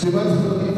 Se mais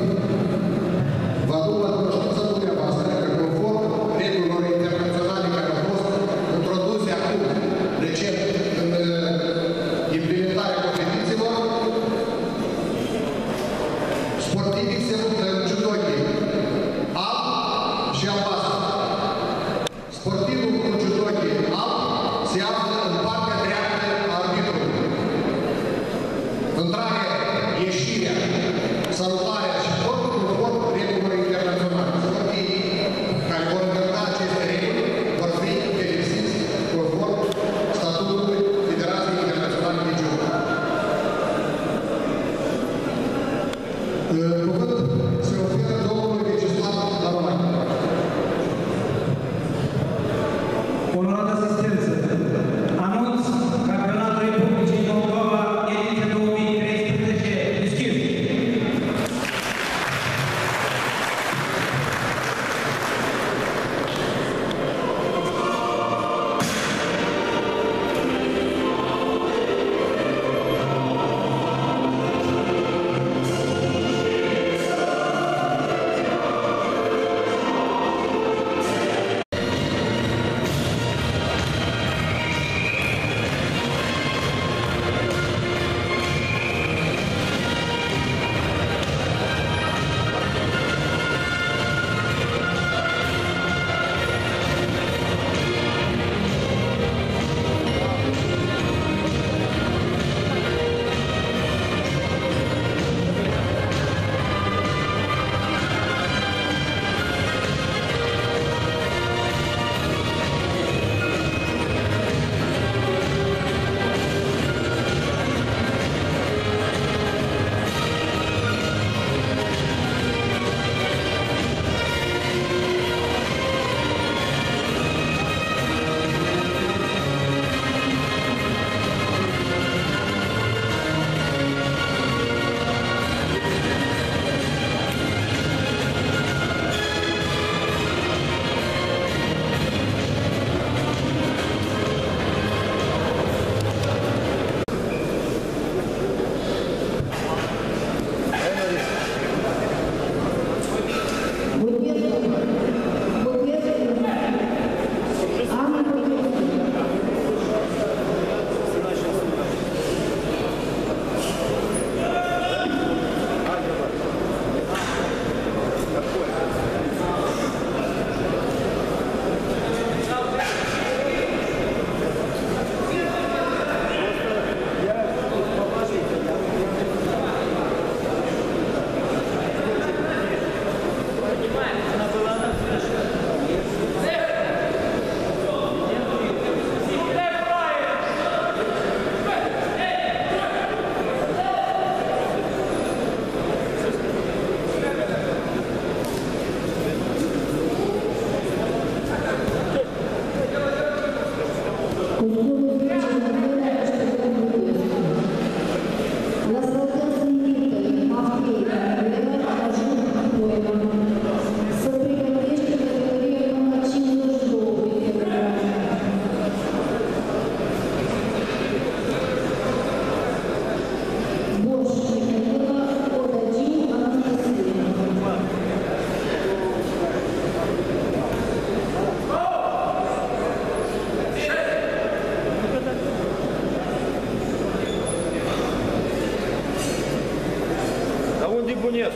нет.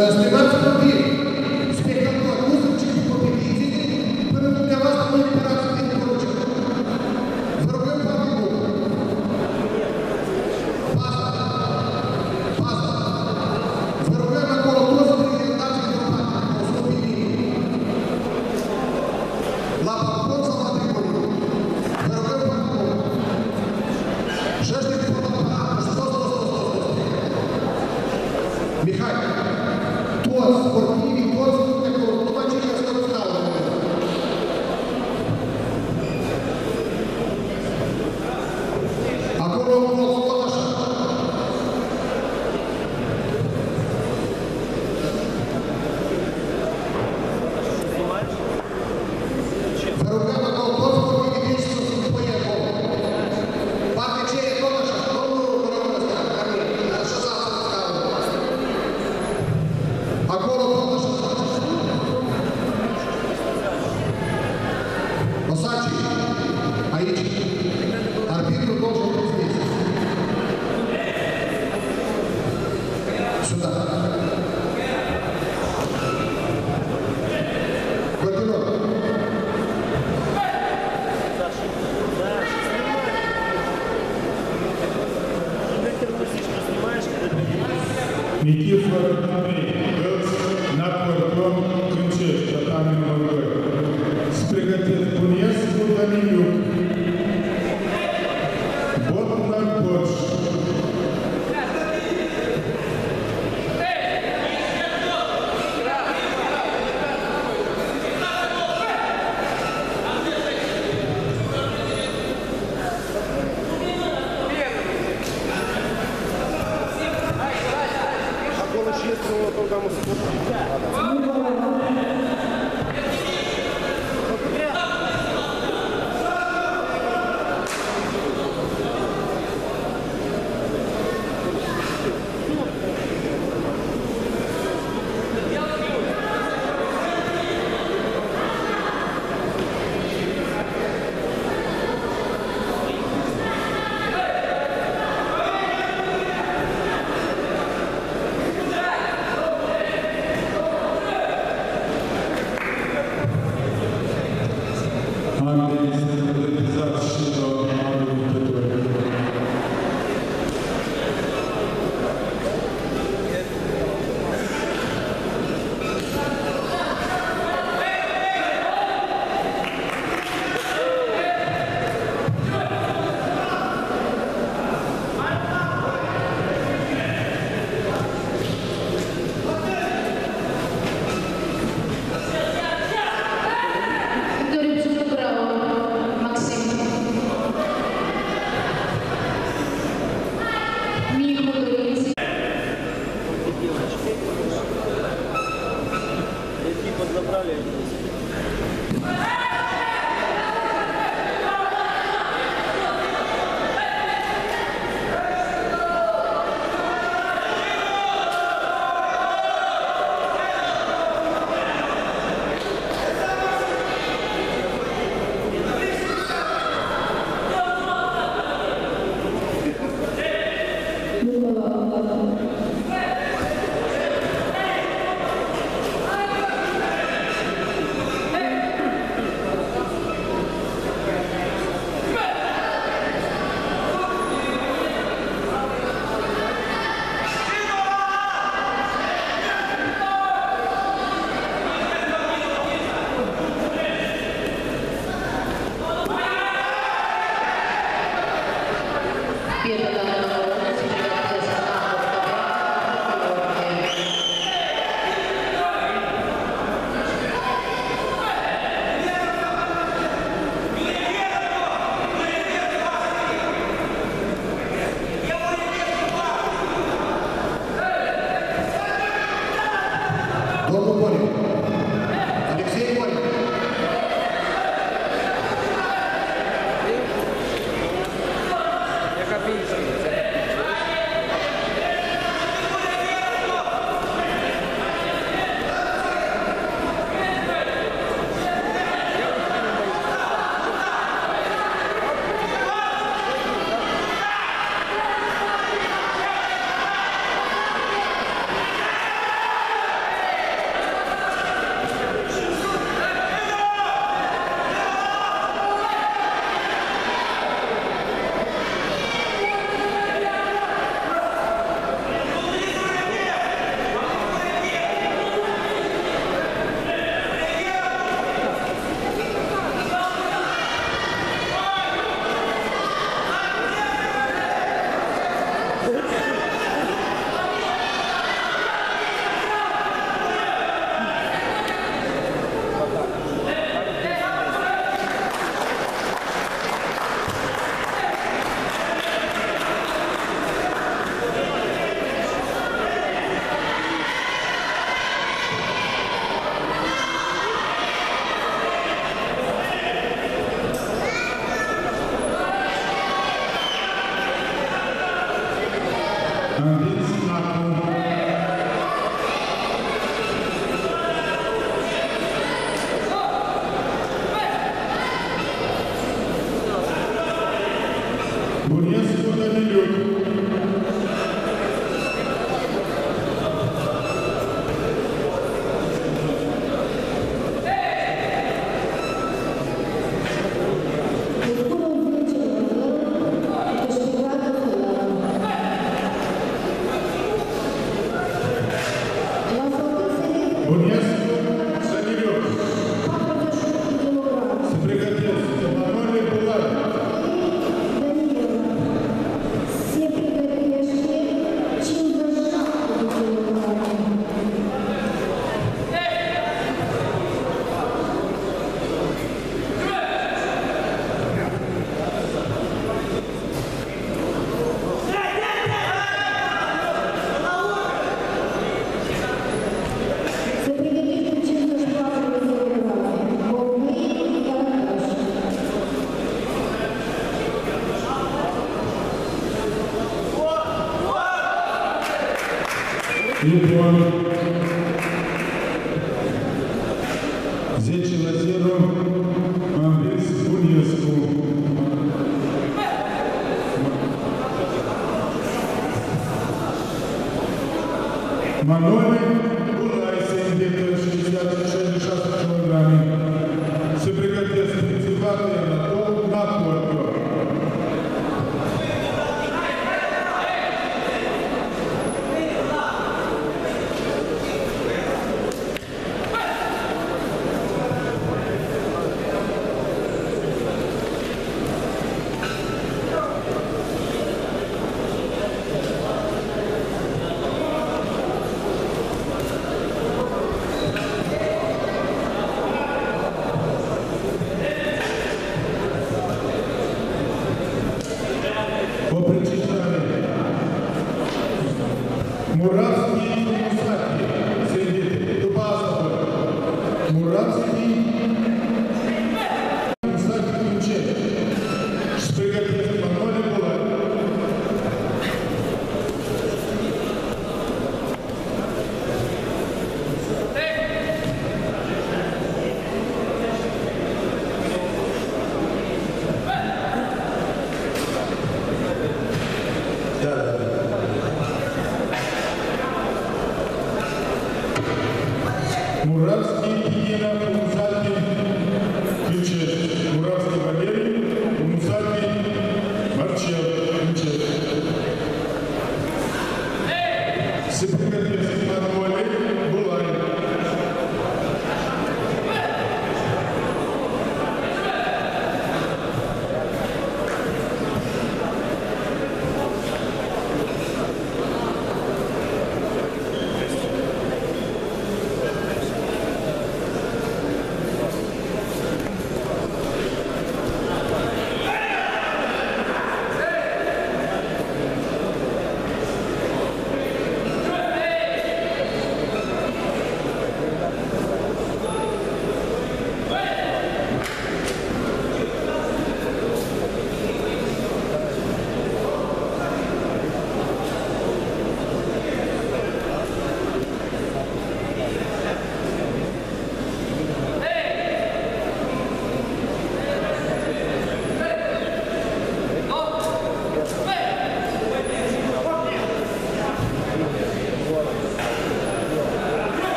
Thursday.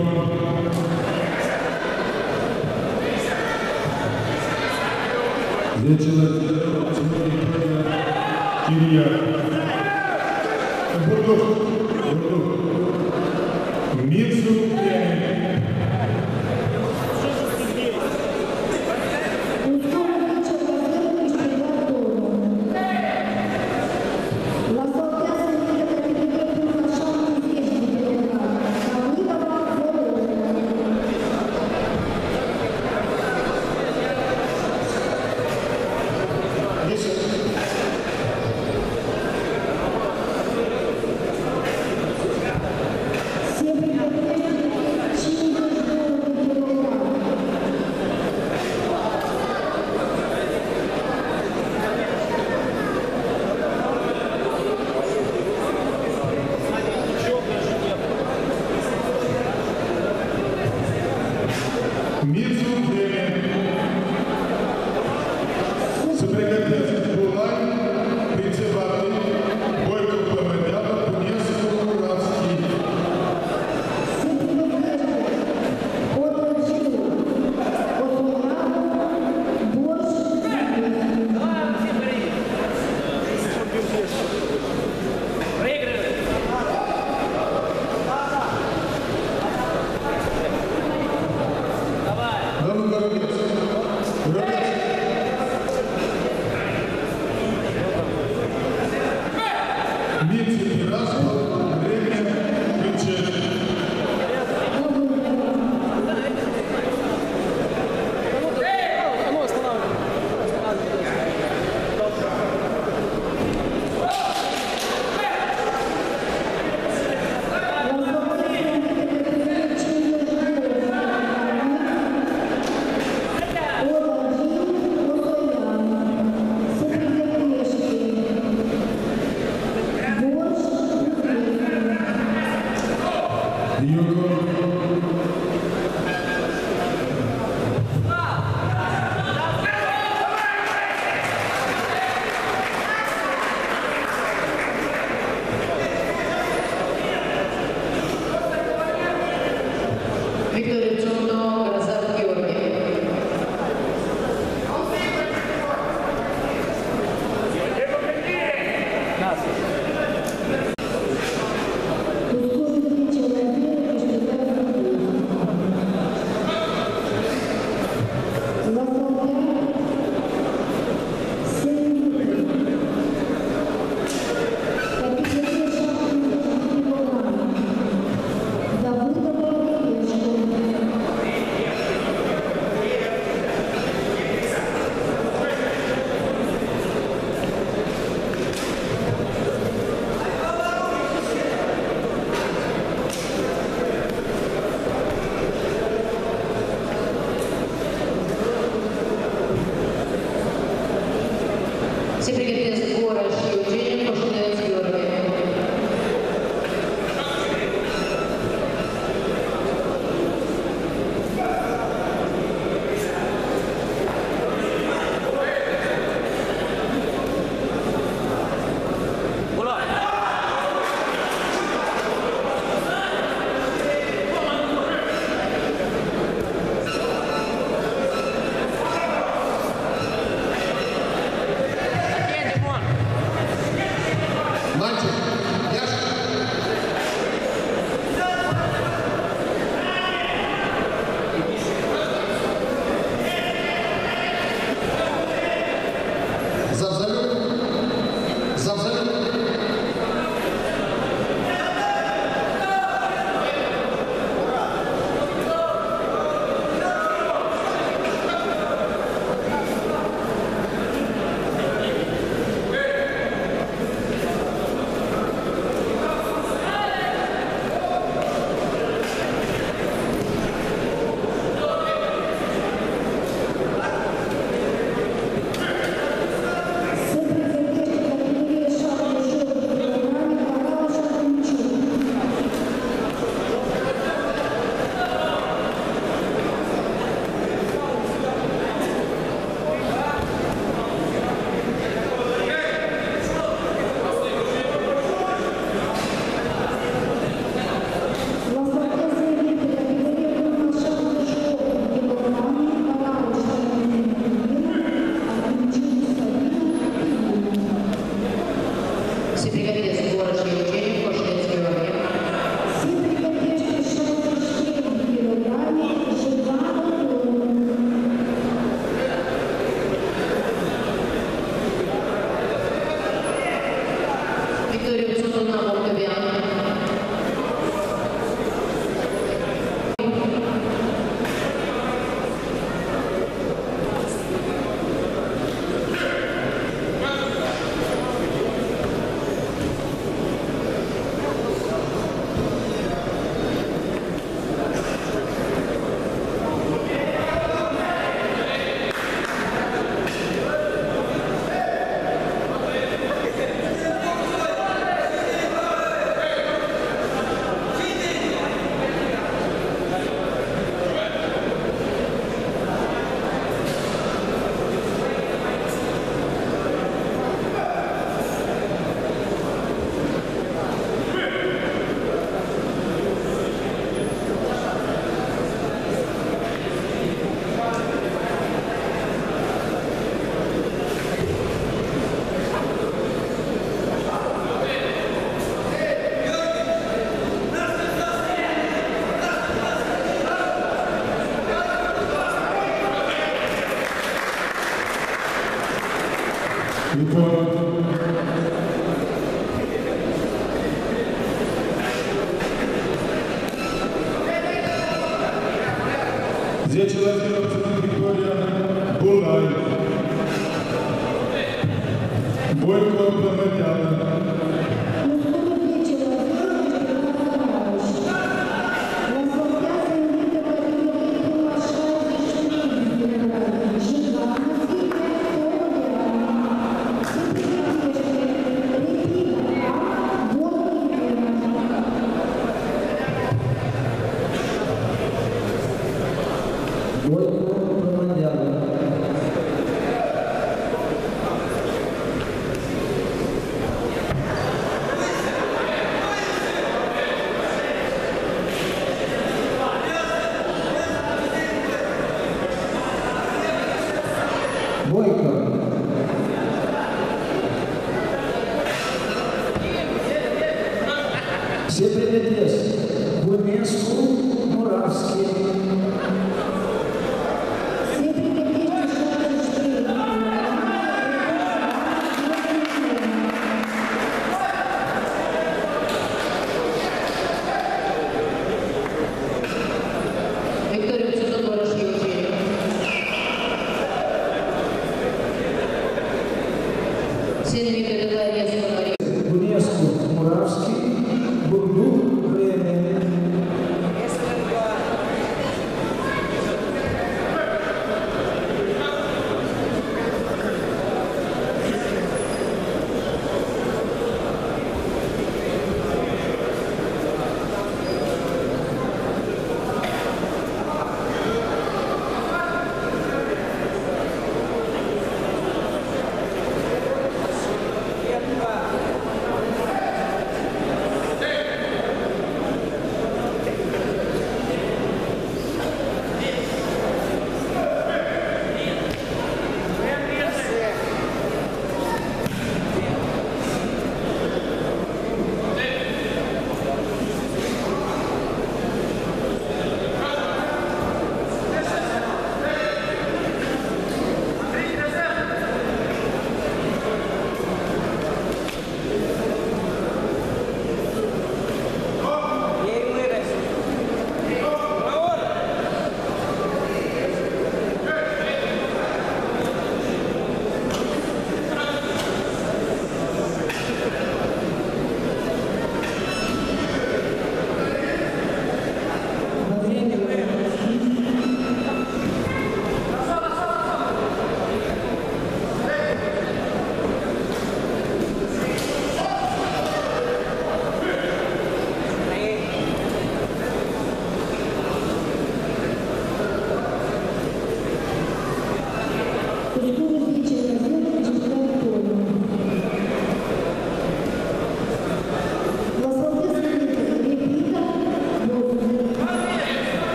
Днепро. Зечина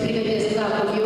Teşekkür ederiz.